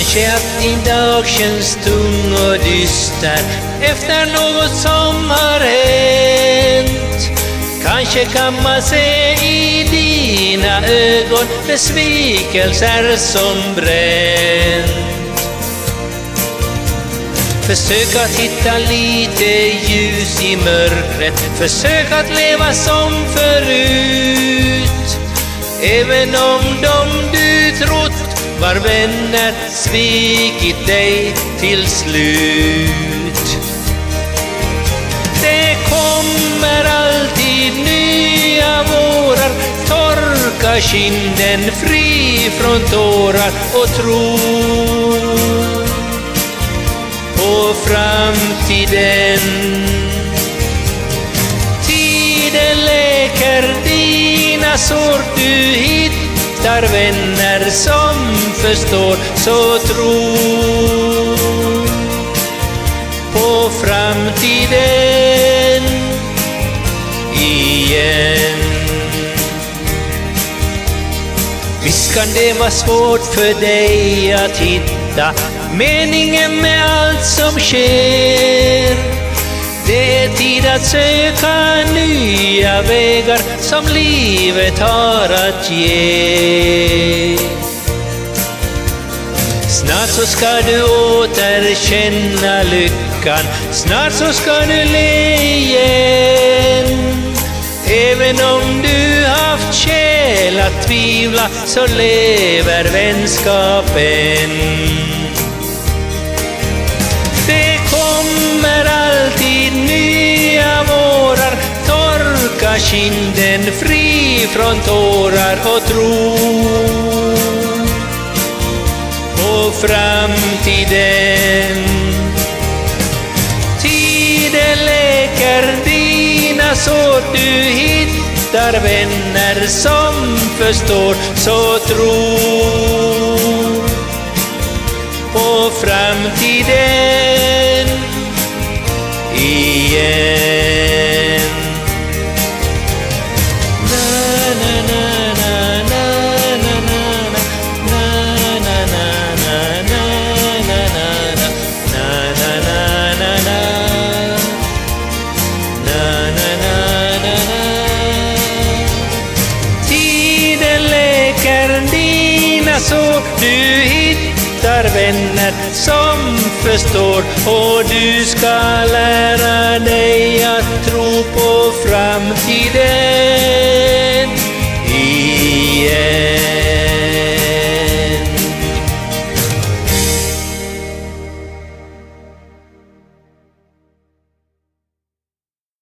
Kanske att din dag känns tung och dyster efter något som har hänt. Kanske kan man se i dina ögon besvikelser som bränt. Försök att hitta lite ljus i mörkret, försök att leva som förut. Även om de du tror var vänner svikit dig till slut. Det kommer alltid nya vårar, torka kinden fri från tårar och tro på framtiden. Tiden läker dina sår, du hittar Hittar vänner som förstår, så tro på framtiden igen. Visst kan det vara svårt för dig att hitta meningen med allt som sker. Det är tid att söka nya vägar som livet har att ge. Snart så ska du återkänna lyckan, snart så ska du le igen. Även om du haft skäl att tvivla så lever vänskapen. Torka kinden fri från tårar och tro på framtiden. Tiden läker dina sår, du hittar vänner som förstår, så tro på framtiden igen. Så du hittar vänner som förstår. Och du ska lära dig att tro